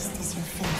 Christ is your faith.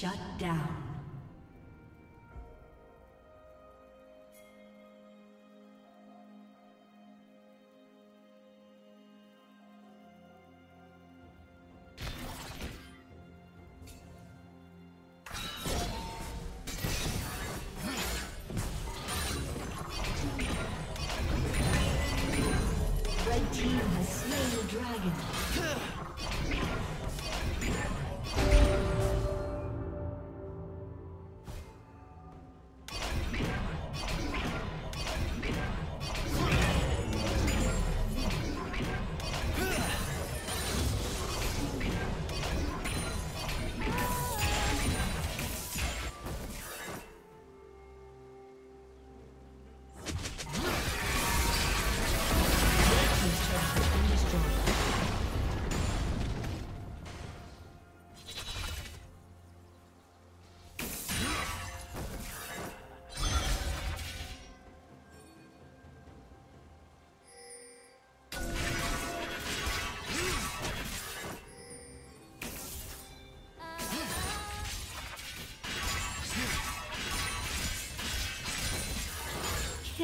Shut down.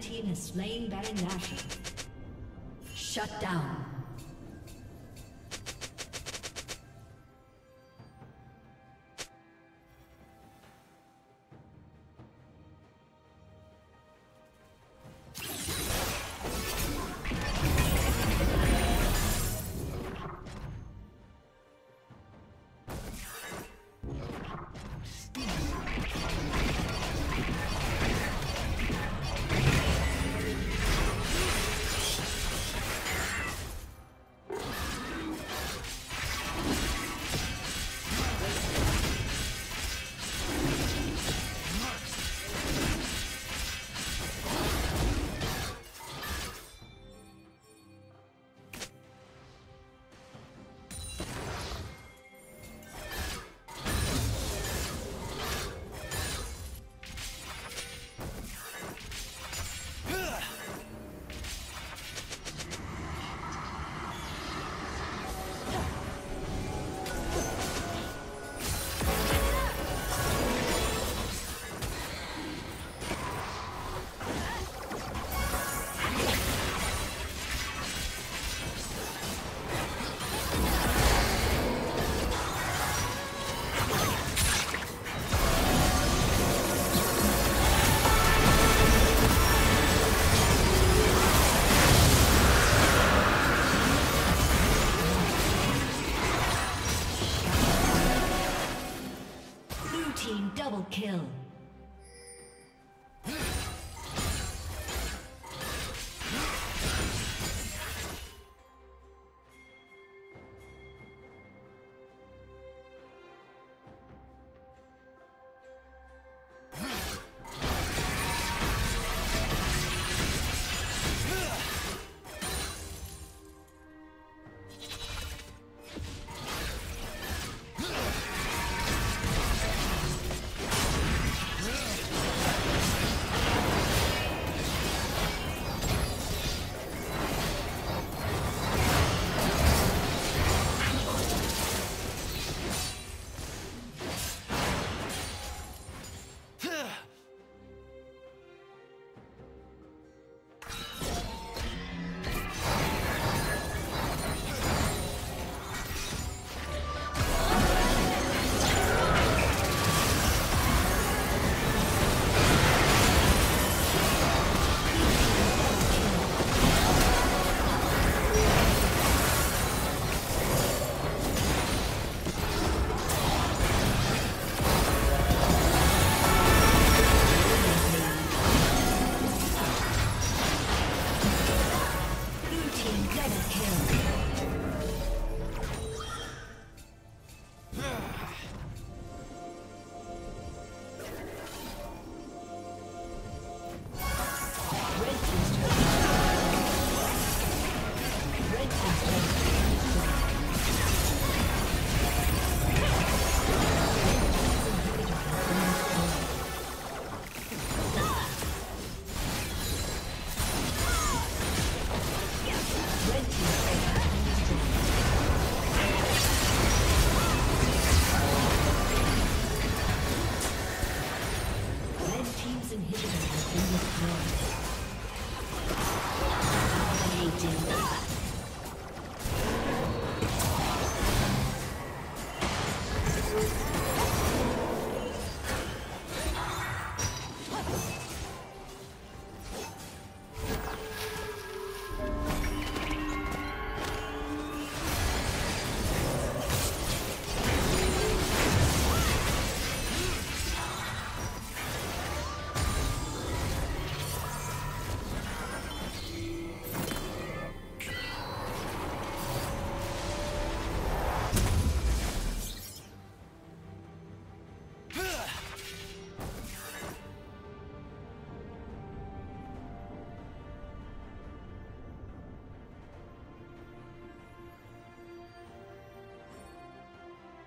Team has slain Baron Nashor. Shut down.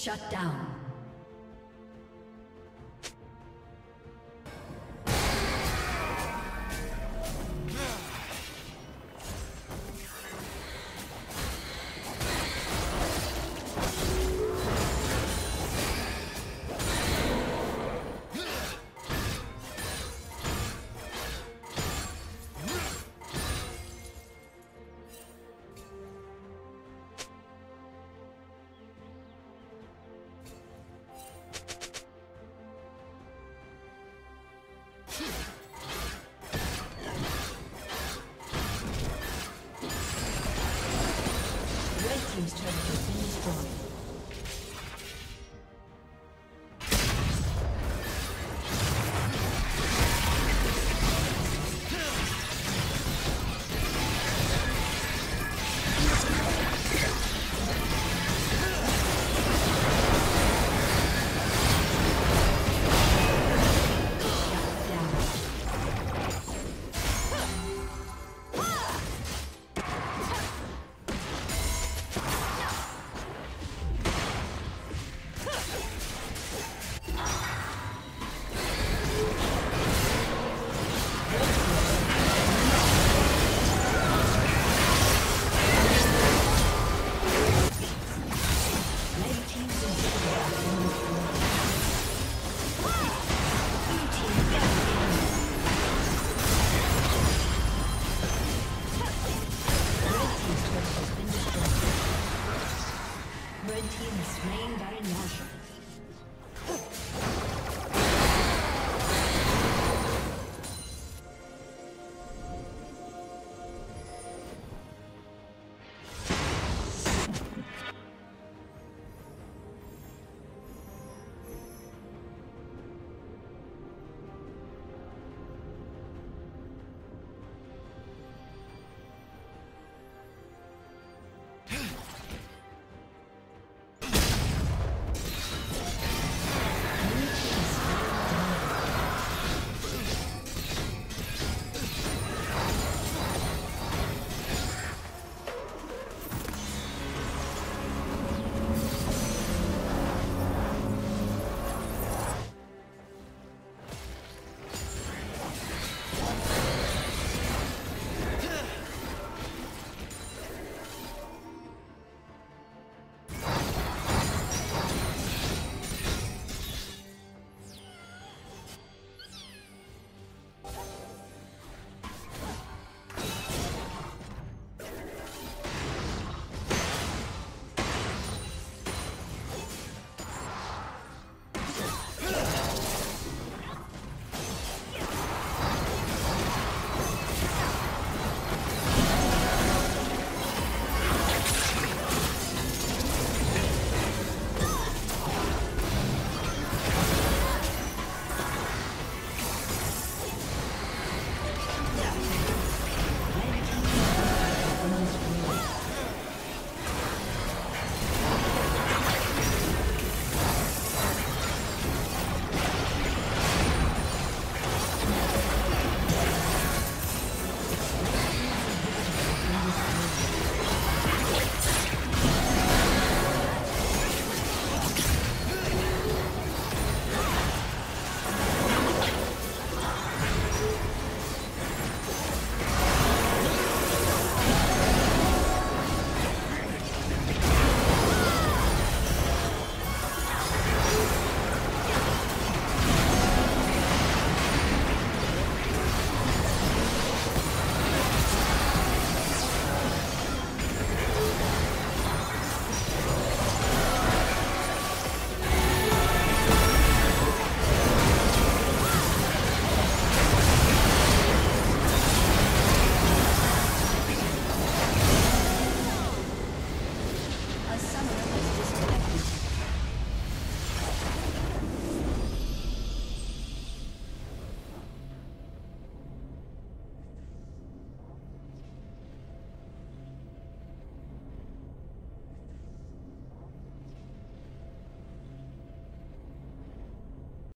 Shut down.